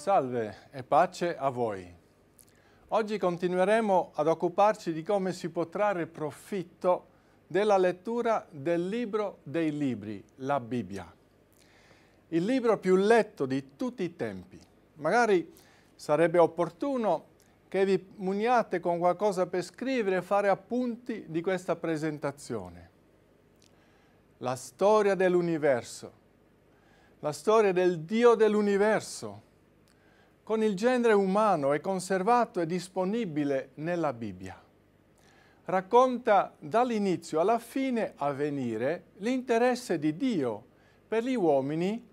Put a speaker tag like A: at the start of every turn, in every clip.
A: Salve e pace a voi. Oggi continueremo ad occuparci di come si può trarre profitto della lettura del libro dei libri, la Bibbia. Il libro più letto di tutti i tempi. Magari sarebbe opportuno che vi muniate con qualcosa per scrivere e fare appunti di questa presentazione. La storia dell'universo, la storia del Dio dell'universo, con il genere umano è conservato e disponibile nella Bibbia. Racconta dall'inizio alla fine a venire l'interesse di Dio per gli uomini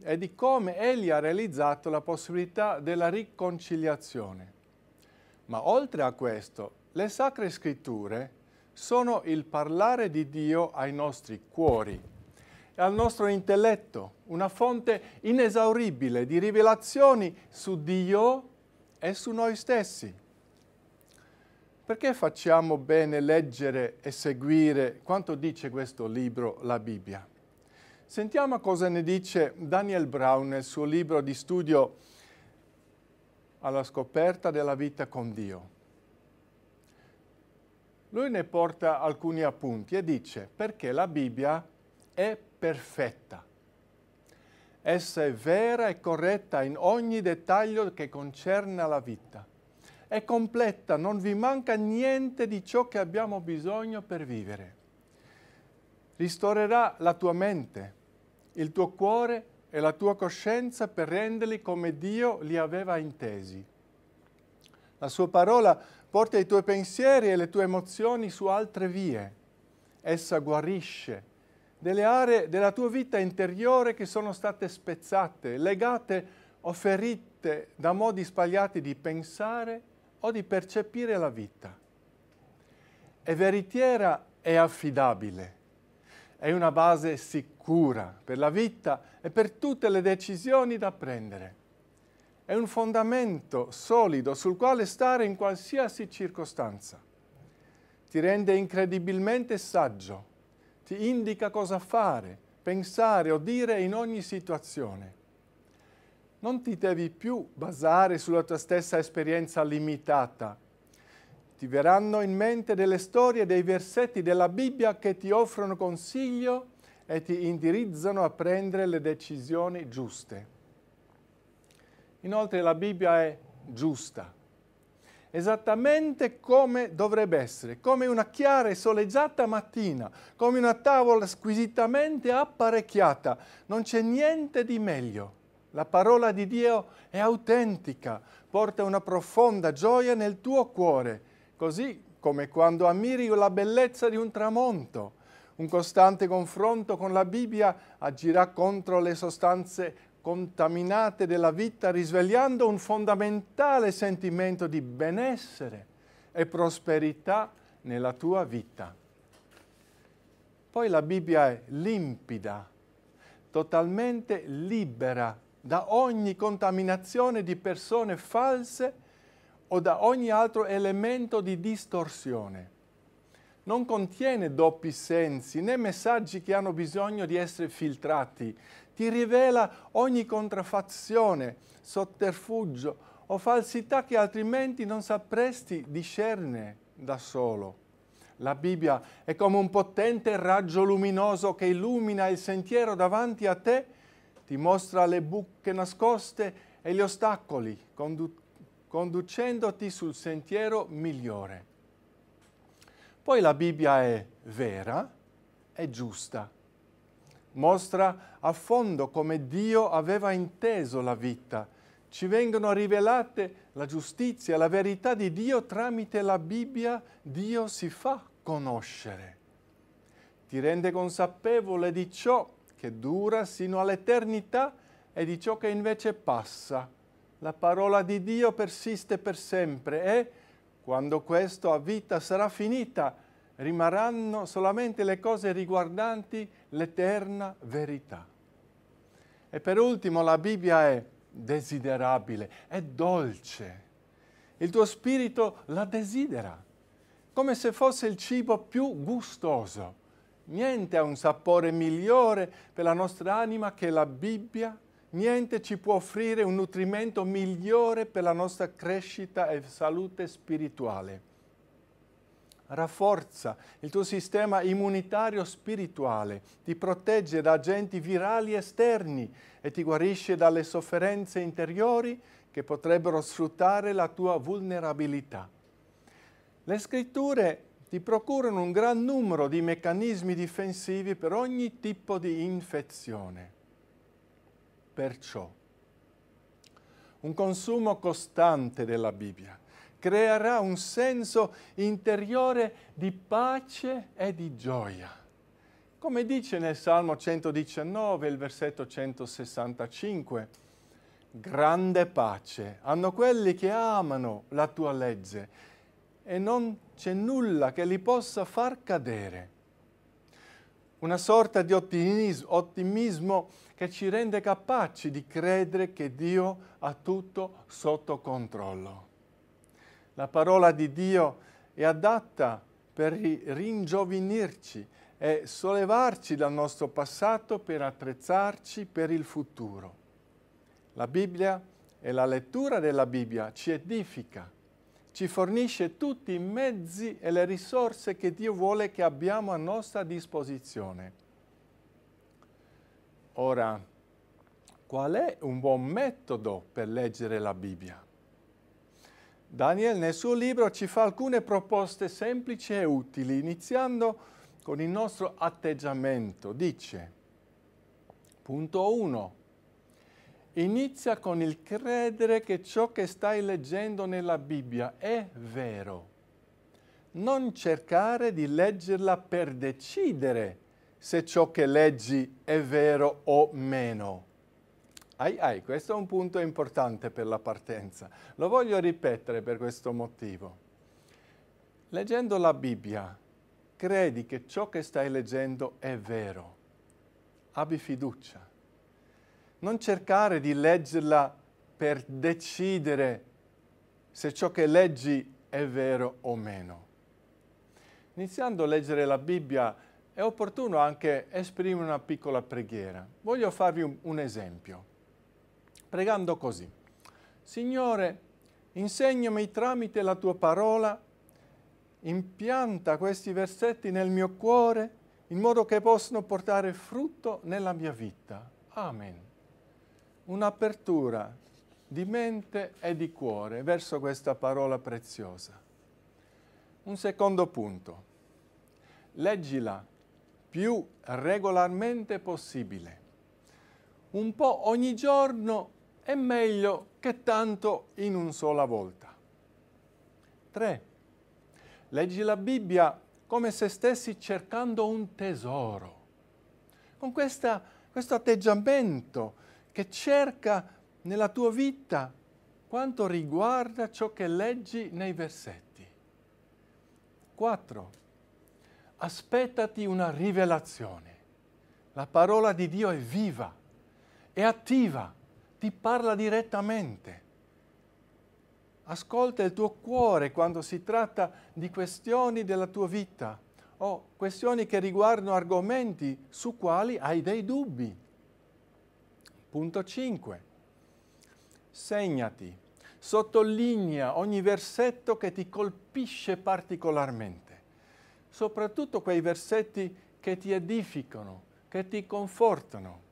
A: e di come Egli ha realizzato la possibilità della riconciliazione. Ma oltre a questo, le sacre scritture sono il parlare di Dio ai nostri cuori al nostro intelletto, una fonte inesauribile di rivelazioni su Dio e su noi stessi. Perché facciamo bene leggere e seguire quanto dice questo libro, la Bibbia? Sentiamo cosa ne dice Daniel Brown nel suo libro di studio alla scoperta della vita con Dio. Lui ne porta alcuni appunti e dice perché la Bibbia è perfetta. Essa è vera e corretta in ogni dettaglio che concerne la vita. È completa, non vi manca niente di ciò che abbiamo bisogno per vivere. Ristorerà la tua mente, il tuo cuore e la tua coscienza per renderli come Dio li aveva intesi. La sua parola porta i tuoi pensieri e le tue emozioni su altre vie. Essa guarisce delle aree della tua vita interiore che sono state spezzate, legate o ferite da modi sbagliati di pensare o di percepire la vita. È veritiera e affidabile. È una base sicura per la vita e per tutte le decisioni da prendere. È un fondamento solido sul quale stare in qualsiasi circostanza. Ti rende incredibilmente saggio ti indica cosa fare, pensare o dire in ogni situazione. Non ti devi più basare sulla tua stessa esperienza limitata. Ti verranno in mente delle storie, dei versetti della Bibbia che ti offrono consiglio e ti indirizzano a prendere le decisioni giuste. Inoltre la Bibbia è giusta esattamente come dovrebbe essere, come una chiara e soleggiata mattina, come una tavola squisitamente apparecchiata. Non c'è niente di meglio. La parola di Dio è autentica, porta una profonda gioia nel tuo cuore, così come quando ammiri la bellezza di un tramonto. Un costante confronto con la Bibbia agirà contro le sostanze contaminate della vita, risvegliando un fondamentale sentimento di benessere e prosperità nella tua vita. Poi la Bibbia è limpida, totalmente libera da ogni contaminazione di persone false o da ogni altro elemento di distorsione. Non contiene doppi sensi né messaggi che hanno bisogno di essere filtrati, ti rivela ogni contraffazione, sotterfugio o falsità che altrimenti non sapresti discernere da solo. La Bibbia è come un potente raggio luminoso che illumina il sentiero davanti a te, ti mostra le buche nascoste e gli ostacoli, condu- conducendoti sul sentiero migliore. Poi la Bibbia è vera e giusta mostra a fondo come Dio aveva inteso la vita. Ci vengono rivelate la giustizia, la verità di Dio tramite la Bibbia, Dio si fa conoscere. Ti rende consapevole di ciò che dura sino all'eternità e di ciò che invece passa. La parola di Dio persiste per sempre e, quando questa vita sarà finita, rimarranno solamente le cose riguardanti l'eterna verità. E per ultimo la Bibbia è desiderabile, è dolce. Il tuo spirito la desidera, come se fosse il cibo più gustoso. Niente ha un sapore migliore per la nostra anima che la Bibbia, niente ci può offrire un nutrimento migliore per la nostra crescita e salute spirituale. Rafforza il tuo sistema immunitario spirituale, ti protegge da agenti virali esterni e ti guarisce dalle sofferenze interiori che potrebbero sfruttare la tua vulnerabilità. Le scritture ti procurano un gran numero di meccanismi difensivi per ogni tipo di infezione. Perciò, un consumo costante della Bibbia creerà un senso interiore di pace e di gioia. Come dice nel Salmo 119, il versetto 165, grande pace hanno quelli che amano la tua legge e non c'è nulla che li possa far cadere. Una sorta di ottimismo, ottimismo che ci rende capaci di credere che Dio ha tutto sotto controllo. La parola di Dio è adatta per ringiovenirci e sollevarci dal nostro passato per attrezzarci per il futuro. La Bibbia e la lettura della Bibbia ci edifica ci fornisce tutti i mezzi e le risorse che Dio vuole che abbiamo a nostra disposizione. Ora, qual è un buon metodo per leggere la Bibbia? Daniel nel suo libro ci fa alcune proposte semplici e utili, iniziando con il nostro atteggiamento. Dice, punto 1, Inizia con il credere che ciò che stai leggendo nella Bibbia è vero. Non cercare di leggerla per decidere se ciò che leggi è vero o meno. Ai, ai, questo è un punto importante per la partenza. Lo voglio ripetere per questo motivo. Leggendo la Bibbia, credi che ciò che stai leggendo è vero. Abbi fiducia non cercare di leggerla per decidere se ciò che leggi è vero o meno. Iniziando a leggere la Bibbia è opportuno anche esprimere una piccola preghiera. Voglio farvi un, un esempio, pregando così. Signore, insegnami tramite la tua parola, impianta questi versetti nel mio cuore in modo che possano portare frutto nella mia vita. Amen un'apertura di mente e di cuore verso questa parola preziosa. Un secondo punto, leggila più regolarmente possibile. Un po' ogni giorno è meglio che tanto in una sola volta. 3. Leggi la Bibbia come se stessi cercando un tesoro. Con questa, questo atteggiamento che cerca nella tua vita quanto riguarda ciò che leggi nei versetti. 4. Aspettati una rivelazione. La parola di Dio è viva, è attiva, ti parla direttamente. Ascolta il tuo cuore quando si tratta di questioni della tua vita o questioni che riguardano argomenti su quali hai dei dubbi. Punto 5. Segnati, sottolinea ogni versetto che ti colpisce particolarmente, soprattutto quei versetti che ti edificano, che ti confortano.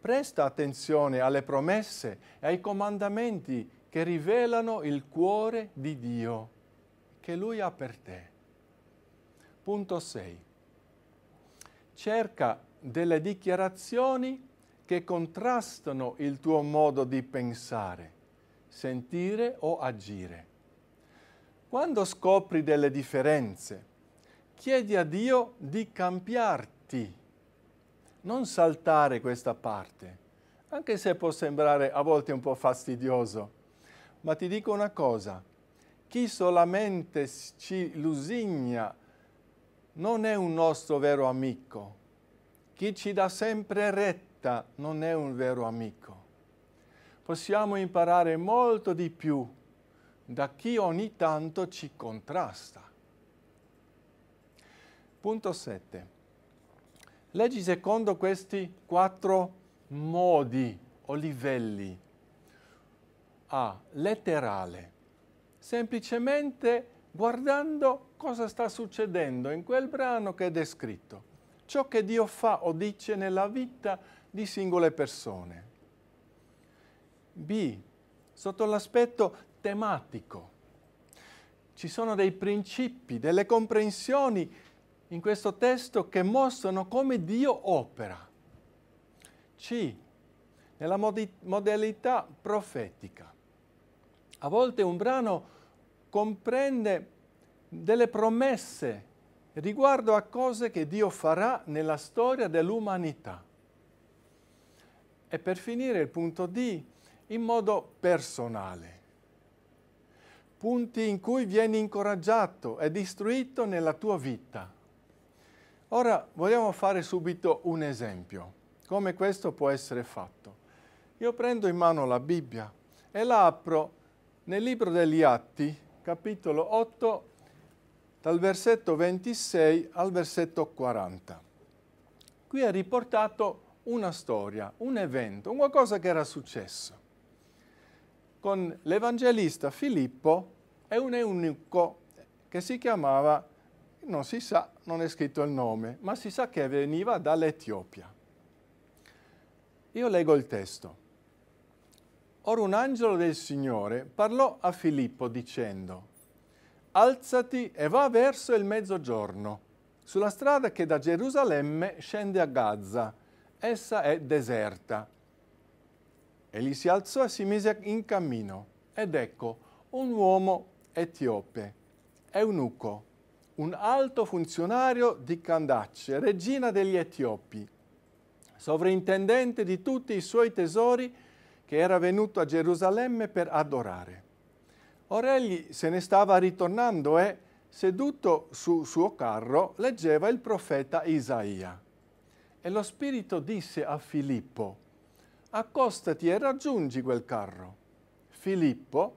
A: Presta attenzione alle promesse e ai comandamenti che rivelano il cuore di Dio che Lui ha per te. Punto 6. Cerca delle dichiarazioni che contrastano il tuo modo di pensare, sentire o agire. Quando scopri delle differenze, chiedi a Dio di cambiarti, non saltare questa parte, anche se può sembrare a volte un po' fastidioso. Ma ti dico una cosa, chi solamente ci lusigna non è un nostro vero amico. Chi ci dà sempre retta non è un vero amico. Possiamo imparare molto di più da chi ogni tanto ci contrasta. Punto 7. Leggi secondo questi quattro modi o livelli. A. Letterale. Semplicemente guardando cosa sta succedendo in quel brano che è descritto, ciò che Dio fa o dice nella vita di singole persone. B. Sotto l'aspetto tematico. Ci sono dei principi, delle comprensioni in questo testo che mostrano come Dio opera. C. Nella modalità profetica. A volte un brano comprende delle promesse riguardo a cose che Dio farà nella storia dell'umanità. E per finire il punto D, in modo personale. Punti in cui vieni incoraggiato e istruito nella tua vita. Ora vogliamo fare subito un esempio, come questo può essere fatto. Io prendo in mano la Bibbia e la apro nel libro degli Atti, capitolo 8, dal versetto 26 al versetto 40. Qui è riportato una storia, un evento, qualcosa che era successo con l'evangelista Filippo e un eunuco che si chiamava, non si sa, non è scritto il nome, ma si sa che veniva dall'Etiopia. Io leggo il testo. Ora un angelo del Signore parlò a Filippo dicendo, Alzati e va verso il mezzogiorno, sulla strada che da Gerusalemme scende a Gaza. Essa è deserta. Egli si alzò e si mise in cammino. Ed ecco, un uomo etiope, eunuco, un alto funzionario di Candace, regina degli Etiopi, sovrintendente di tutti i suoi tesori, che era venuto a Gerusalemme per adorare. Ora egli se ne stava ritornando e, seduto sul suo carro, leggeva il profeta Isaia. E lo Spirito disse a Filippo, accostati e raggiungi quel carro. Filippo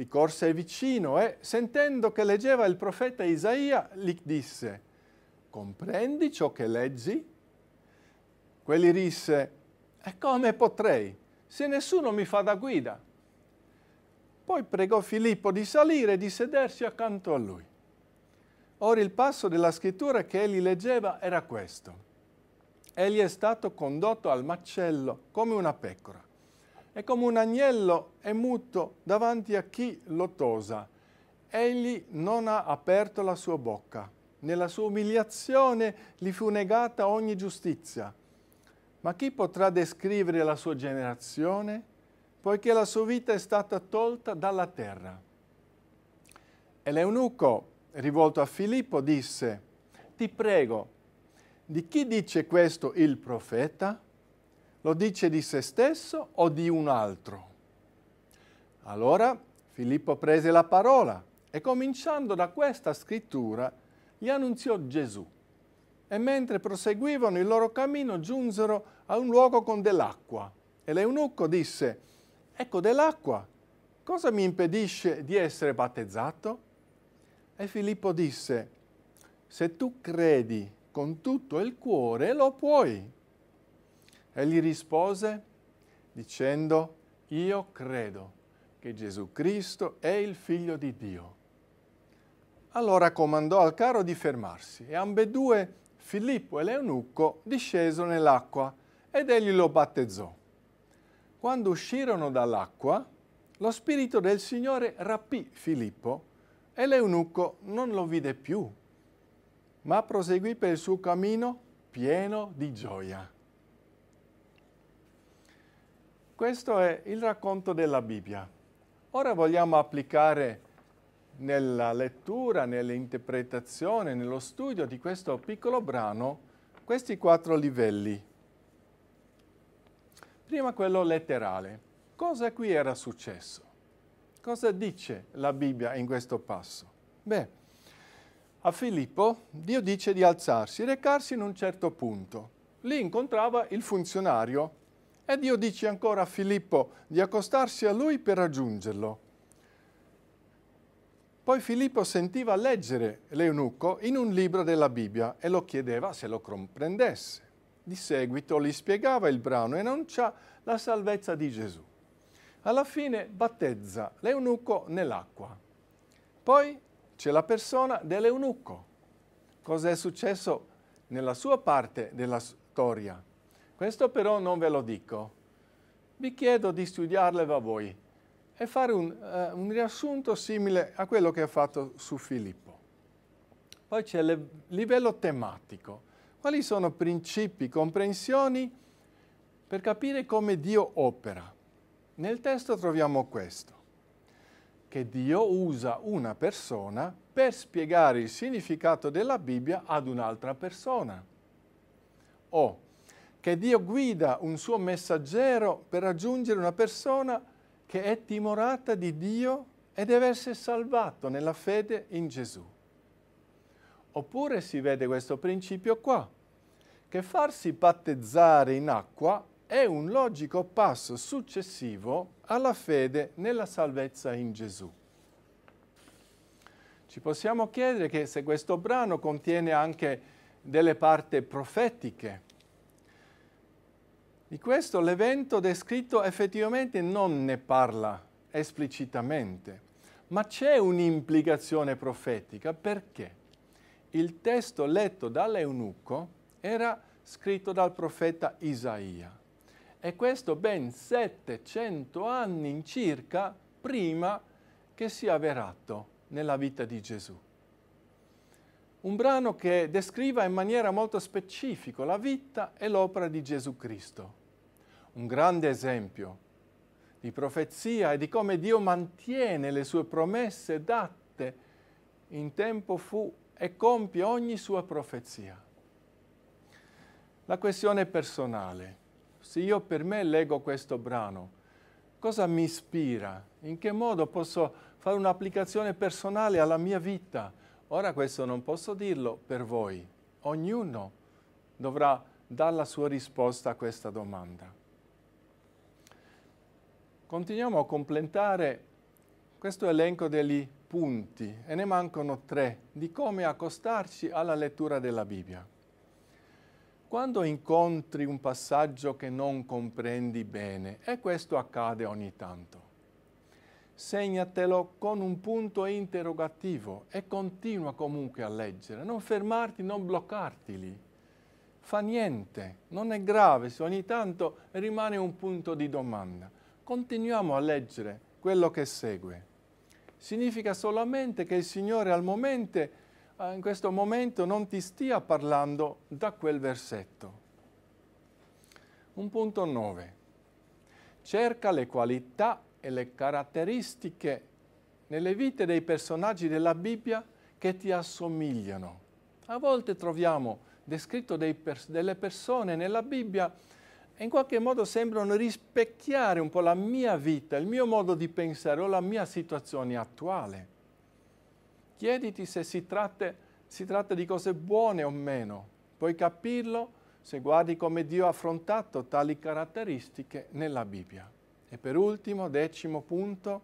A: gli corse vicino e, sentendo che leggeva il profeta Isaia, gli disse, comprendi ciò che leggi? Quelli risse, e come potrei? se nessuno mi fa da guida. Poi pregò Filippo di salire e di sedersi accanto a lui. Ora il passo della scrittura che egli leggeva era questo. Egli è stato condotto al macello come una pecora e come un agnello è muto davanti a chi lo tosa. Egli non ha aperto la sua bocca. Nella sua umiliazione gli fu negata ogni giustizia ma chi potrà descrivere la sua generazione, poiché la sua vita è stata tolta dalla terra? E l'eunuco, rivolto a Filippo, disse, ti prego, di chi dice questo il profeta? Lo dice di se stesso o di un altro? Allora Filippo prese la parola e cominciando da questa scrittura gli annunziò Gesù e mentre proseguivano il loro cammino giunsero a un luogo con dell'acqua. E l'eunuco disse, ecco dell'acqua, cosa mi impedisce di essere battezzato? E Filippo disse, se tu credi con tutto il cuore, lo puoi. Egli rispose dicendo, io credo che Gesù Cristo è il figlio di Dio. Allora comandò al carro di fermarsi e ambedue Filippo e l'eunuco discesero nell'acqua ed egli lo battezzò. Quando uscirono dall'acqua, lo Spirito del Signore rapì Filippo e l'eunuco non lo vide più, ma proseguì per il suo cammino pieno di gioia. Questo è il racconto della Bibbia. Ora vogliamo applicare nella lettura, nell'interpretazione, nello studio di questo piccolo brano questi quattro livelli. Prima quello letterale. Cosa qui era successo? Cosa dice la Bibbia in questo passo? Beh, a Filippo Dio dice di alzarsi, recarsi in un certo punto. Lì incontrava il funzionario e Dio dice ancora a Filippo di accostarsi a lui per raggiungerlo. Poi Filippo sentiva leggere l'eunuco in un libro della Bibbia e lo chiedeva se lo comprendesse. di seguito gli spiegava il brano e non c'ha la salvezza di Gesù. Alla fine battezza l'eunuco nell'acqua. Poi c'è la persona dell'eunuco. Cosa è successo nella sua parte della storia? Questo però non ve lo dico. Vi chiedo di studiarle da voi e fare un, uh, un riassunto simile a quello che ha fatto su Filippo. Poi c'è il livello tematico. Quali sono principi, comprensioni per capire come Dio opera? Nel testo troviamo questo, che Dio usa una persona per spiegare il significato della Bibbia ad un'altra persona. O che Dio guida un suo messaggero per raggiungere una persona che è timorata di Dio e deve essere salvato nella fede in Gesù. Oppure si vede questo principio qua, che farsi battezzare in acqua è un logico passo successivo alla fede nella salvezza in Gesù. Ci possiamo chiedere che se questo brano contiene anche delle parti profetiche. Di questo l'evento descritto effettivamente non ne parla esplicitamente, ma c'è un'implicazione profetica perché? il testo letto dall'eunuco era scritto dal profeta Isaia e questo ben 700 anni circa prima che sia avverato nella vita di Gesù. Un brano che descriva in maniera molto specifica la vita e l'opera di Gesù Cristo. Un grande esempio di profezia e di come Dio mantiene le sue promesse date in tempo fu e compie ogni sua profezia. La questione personale. Se io per me leggo questo brano, cosa mi ispira? In che modo posso fare un'applicazione personale alla mia vita? Ora questo non posso dirlo per voi. Ognuno dovrà dare la sua risposta a questa domanda. Continuiamo a completare questo elenco degli punti e ne mancano tre di come accostarci alla lettura della Bibbia. Quando incontri un passaggio che non comprendi bene, e questo accade ogni tanto, segnatelo con un punto interrogativo e continua comunque a leggere, non fermarti, non bloccarti lì. Fa niente, non è grave se ogni tanto rimane un punto di domanda. Continuiamo a leggere quello che segue significa solamente che il Signore al momento, eh, in questo momento non ti stia parlando da quel versetto. Un punto 9. Cerca le qualità e le caratteristiche nelle vite dei personaggi della Bibbia che ti assomigliano. A volte troviamo descritto pers- delle persone nella Bibbia in qualche modo sembrano rispecchiare un po' la mia vita, il mio modo di pensare o la mia situazione attuale. Chiediti se si tratta, si tratta di cose buone o meno. Puoi capirlo se guardi come Dio ha affrontato tali caratteristiche nella Bibbia. E per ultimo, decimo punto,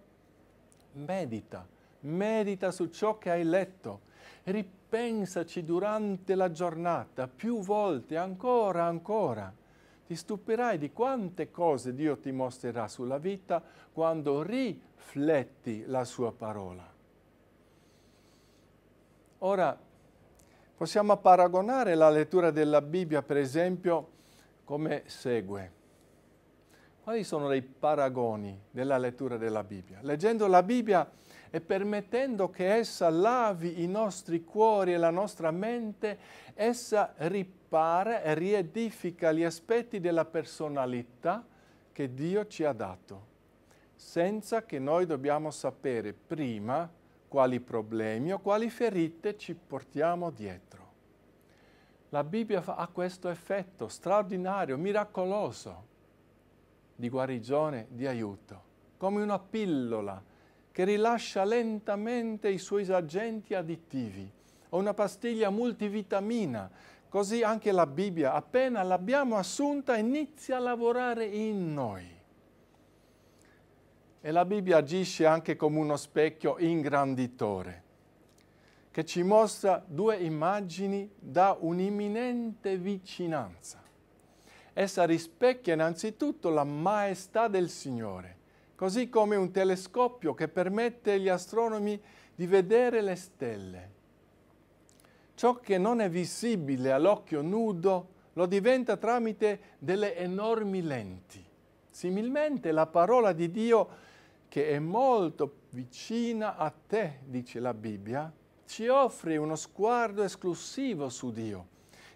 A: medita. Medita su ciò che hai letto. Ripensaci durante la giornata, più volte, ancora, ancora ti stupirai di quante cose Dio ti mostrerà sulla vita quando rifletti la sua parola. Ora, possiamo paragonare la lettura della Bibbia, per esempio, come segue. Quali sono i paragoni della lettura della Bibbia? Leggendo la Bibbia e permettendo che essa lavi i nostri cuori e la nostra mente, essa ripara e riedifica gli aspetti della personalità che Dio ci ha dato, senza che noi dobbiamo sapere prima quali problemi o quali ferite ci portiamo dietro. La Bibbia ha questo effetto straordinario, miracoloso di guarigione, di aiuto, come una pillola che rilascia lentamente i suoi agenti additivi, o una pastiglia multivitamina. Così anche la Bibbia, appena l'abbiamo assunta, inizia a lavorare in noi. E la Bibbia agisce anche come uno specchio ingranditore, che ci mostra due immagini da un'imminente vicinanza. Essa rispecchia innanzitutto la maestà del Signore, così come un telescopio che permette agli astronomi di vedere le stelle. Ciò che non è visibile all'occhio nudo lo diventa tramite delle enormi lenti. Similmente la parola di Dio, che è molto vicina a te, dice la Bibbia, ci offre uno sguardo esclusivo su Dio,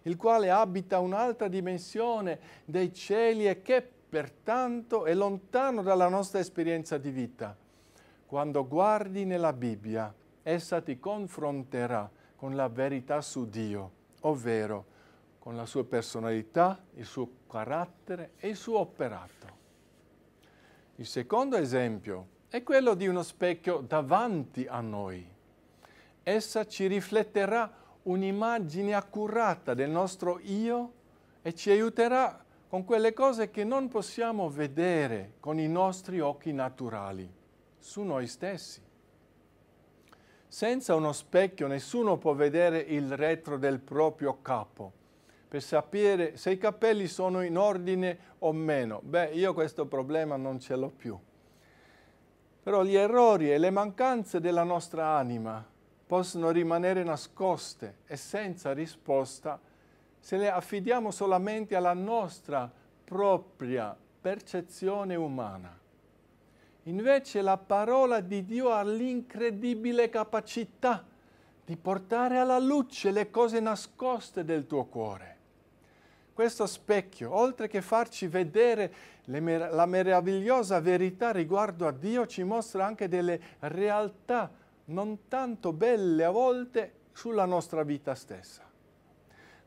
A: il quale abita un'altra dimensione dei cieli e che pertanto è lontano dalla nostra esperienza di vita. Quando guardi nella Bibbia, essa ti confronterà con la verità su Dio, ovvero con la sua personalità, il suo carattere e il suo operato. Il secondo esempio è quello di uno specchio davanti a noi. Essa ci rifletterà un'immagine accurata del nostro io e ci aiuterà con quelle cose che non possiamo vedere con i nostri occhi naturali, su noi stessi. Senza uno specchio nessuno può vedere il retro del proprio capo per sapere se i capelli sono in ordine o meno. Beh, io questo problema non ce l'ho più. Però gli errori e le mancanze della nostra anima possono rimanere nascoste e senza risposta se le affidiamo solamente alla nostra propria percezione umana. Invece la parola di Dio ha l'incredibile capacità di portare alla luce le cose nascoste del tuo cuore. Questo specchio, oltre che farci vedere mer- la meravigliosa verità riguardo a Dio, ci mostra anche delle realtà non tanto belle a volte sulla nostra vita stessa.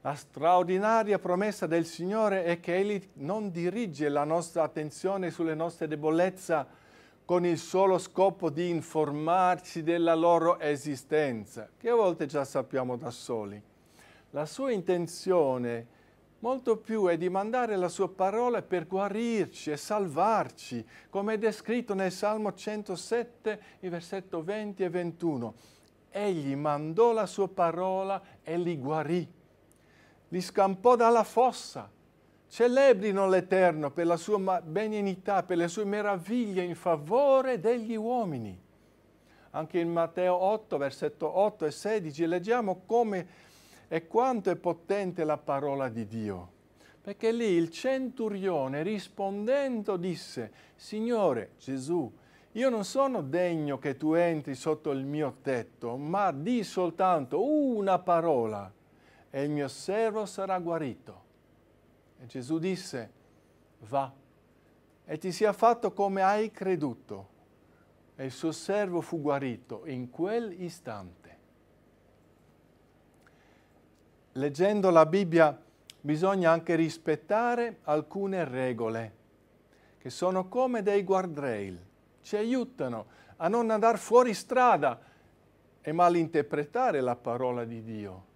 A: La straordinaria promessa del Signore è che Egli non dirige la nostra attenzione sulle nostre debolezze con il solo scopo di informarci della loro esistenza, che a volte già sappiamo da soli. La sua intenzione molto più è di mandare la sua parola per guarirci e salvarci, come è descritto nel Salmo 107, i versetto 20 e 21. Egli mandò la sua parola e li guarì li scampò dalla fossa. Celebrino l'Eterno per la sua benignità, per le sue meraviglie in favore degli uomini. Anche in Matteo 8, versetto 8 e 16, leggiamo come e quanto è potente la parola di Dio. Perché lì il centurione rispondendo disse, Signore Gesù, io non sono degno che tu entri sotto il mio tetto, ma di soltanto una parola e il mio servo sarà guarito. E Gesù disse, va e ti sia fatto come hai creduto. E il suo servo fu guarito in quell'istante. Leggendo la Bibbia bisogna anche rispettare alcune regole, che sono come dei guardrail, ci aiutano a non andare fuori strada e malinterpretare la parola di Dio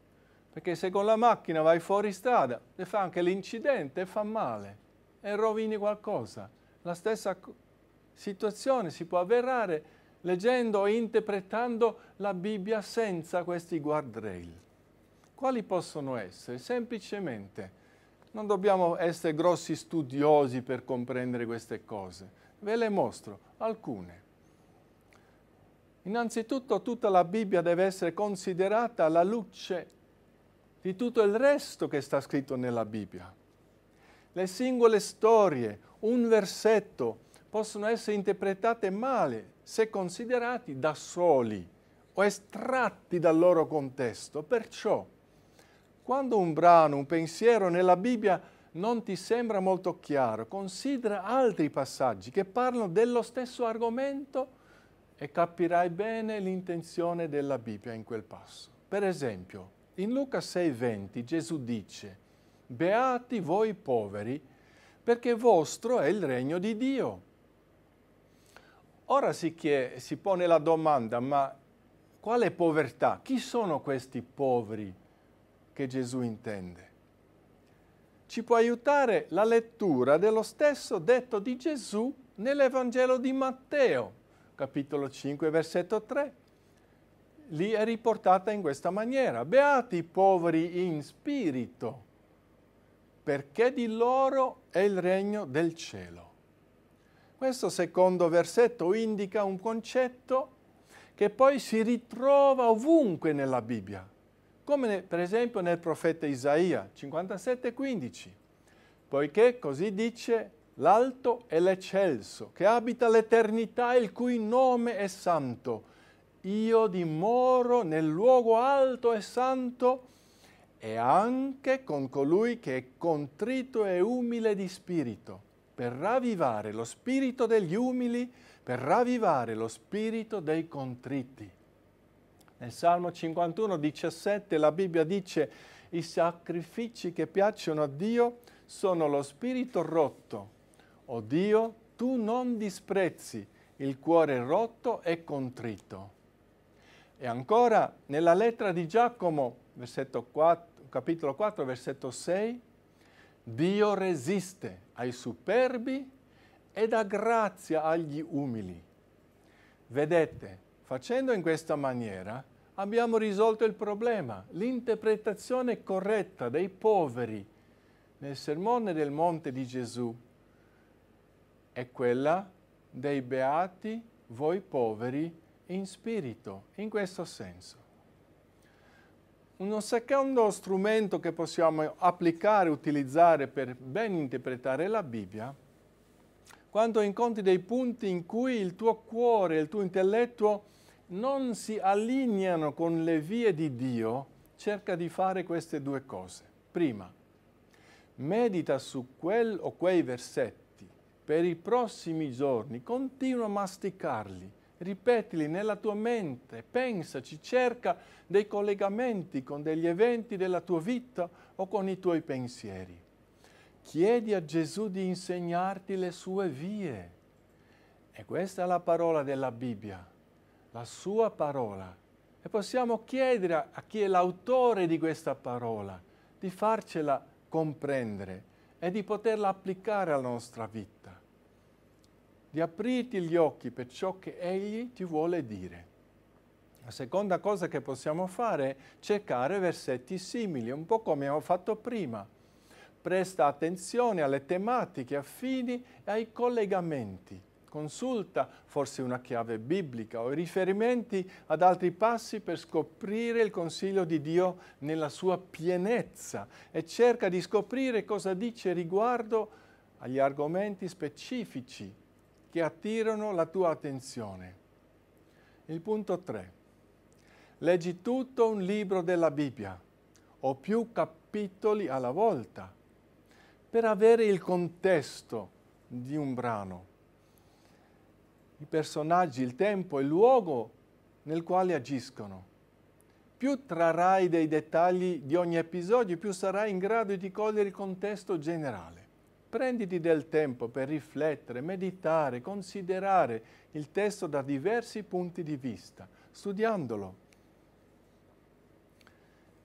A: perché se con la macchina vai fuori strada e fa anche l'incidente e fa male e rovini qualcosa. La stessa situazione si può avverare leggendo o interpretando la Bibbia senza questi guardrail. Quali possono essere? Semplicemente non dobbiamo essere grossi studiosi per comprendere queste cose. Ve le mostro alcune. Innanzitutto tutta la Bibbia deve essere considerata alla luce di tutto il resto che sta scritto nella Bibbia. Le singole storie, un versetto, possono essere interpretate male se considerati da soli o estratti dal loro contesto. Perciò, quando un brano, un pensiero nella Bibbia non ti sembra molto chiaro, considera altri passaggi che parlano dello stesso argomento e capirai bene l'intenzione della Bibbia in quel passo. Per esempio, in Luca 6:20 Gesù dice, Beati voi poveri, perché vostro è il regno di Dio. Ora si, chiede, si pone la domanda, ma quale povertà? Chi sono questi poveri che Gesù intende? Ci può aiutare la lettura dello stesso detto di Gesù nell'Evangelo di Matteo, capitolo 5, versetto 3 lì è riportata in questa maniera. Beati i poveri in spirito, perché di loro è il regno del cielo. Questo secondo versetto indica un concetto che poi si ritrova ovunque nella Bibbia, come per esempio nel profeta Isaia 57,15, poiché così dice l'alto e l'eccelso, che abita l'eternità e il cui nome è santo. Io dimoro nel luogo alto e santo e anche con colui che è contrito e umile di spirito, per ravvivare lo spirito degli umili, per ravvivare lo spirito dei contriti. Nel Salmo 51, 17 la Bibbia dice i sacrifici che piacciono a Dio sono lo spirito rotto. O Dio, tu non disprezzi il cuore rotto e contrito. E ancora nella lettera di Giacomo 4, capitolo 4, versetto 6, Dio resiste ai superbi e dà grazia agli umili. Vedete, facendo in questa maniera abbiamo risolto il problema. L'interpretazione corretta dei poveri nel sermone del monte di Gesù è quella dei beati voi poveri in spirito, in questo senso. Uno secondo strumento che possiamo applicare, utilizzare per ben interpretare la Bibbia, quando incontri dei punti in cui il tuo cuore il tuo intelletto non si allineano con le vie di Dio, cerca di fare queste due cose. Prima, medita su quel o quei versetti per i prossimi giorni, continua a masticarli ripetili nella tua mente, pensaci, cerca dei collegamenti con degli eventi della tua vita o con i tuoi pensieri. Chiedi a Gesù di insegnarti le sue vie. E questa è la parola della Bibbia, la sua parola. E possiamo chiedere a chi è l'autore di questa parola di farcela comprendere e di poterla applicare alla nostra vita di aprirti gli occhi per ciò che Egli ti vuole dire. La seconda cosa che possiamo fare è cercare versetti simili, un po' come abbiamo fatto prima. Presta attenzione alle tematiche affini e ai collegamenti. Consulta forse una chiave biblica o i riferimenti ad altri passi per scoprire il consiglio di Dio nella sua pienezza e cerca di scoprire cosa dice riguardo agli argomenti specifici che attirano la tua attenzione. Il punto 3. Leggi tutto un libro della Bibbia o più capitoli alla volta per avere il contesto di un brano, i personaggi, il tempo, il luogo nel quale agiscono. Più trarrai dei dettagli di ogni episodio, più sarai in grado di cogliere il contesto generale. Prenditi del tempo per riflettere, meditare, considerare il testo da diversi punti di vista, studiandolo.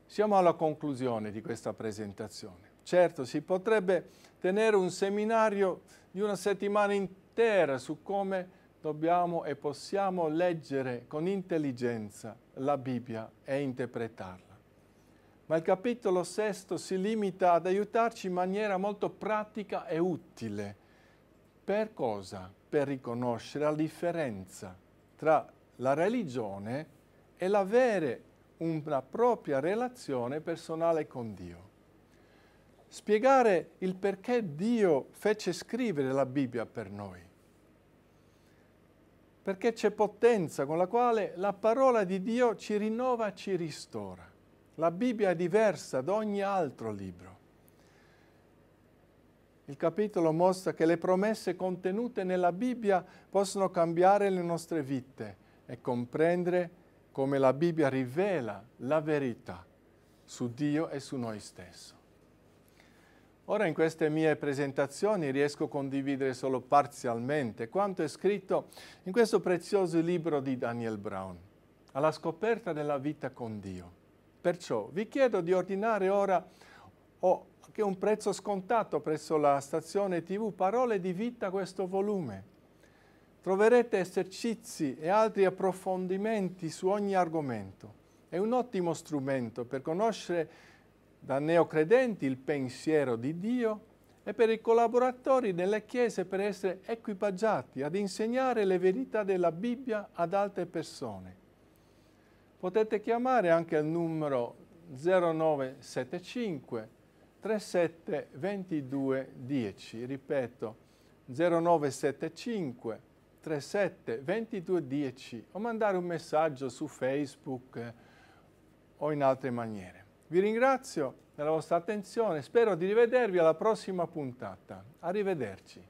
A: Siamo alla conclusione di questa presentazione. Certo, si potrebbe tenere un seminario di una settimana intera su come dobbiamo e possiamo leggere con intelligenza la Bibbia e interpretarla ma il capitolo sesto si limita ad aiutarci in maniera molto pratica e utile. Per cosa? Per riconoscere la differenza tra la religione e l'avere una propria relazione personale con Dio. Spiegare il perché Dio fece scrivere la Bibbia per noi. Perché c'è potenza con la quale la parola di Dio ci rinnova ci ristora. La Bibbia è diversa da ogni altro libro. Il capitolo mostra che le promesse contenute nella Bibbia possono cambiare le nostre vite e comprendere come la Bibbia rivela la verità su Dio e su noi stessi. Ora in queste mie presentazioni riesco a condividere solo parzialmente quanto è scritto in questo prezioso libro di Daniel Brown, alla scoperta della vita con Dio. Perciò vi chiedo di ordinare ora o che un prezzo scontato presso la stazione TV Parole di Vita questo volume. Troverete esercizi e altri approfondimenti su ogni argomento. È un ottimo strumento per conoscere da neocredenti il pensiero di Dio e per i collaboratori delle chiese per essere equipaggiati ad insegnare le verità della Bibbia ad altre persone. Potete chiamare anche il numero 0975 37 22 10, ripeto 0975 37 22 10 o mandare un messaggio su Facebook eh, o in altre maniere. Vi ringrazio della vostra attenzione, spero di rivedervi alla prossima puntata. Arrivederci.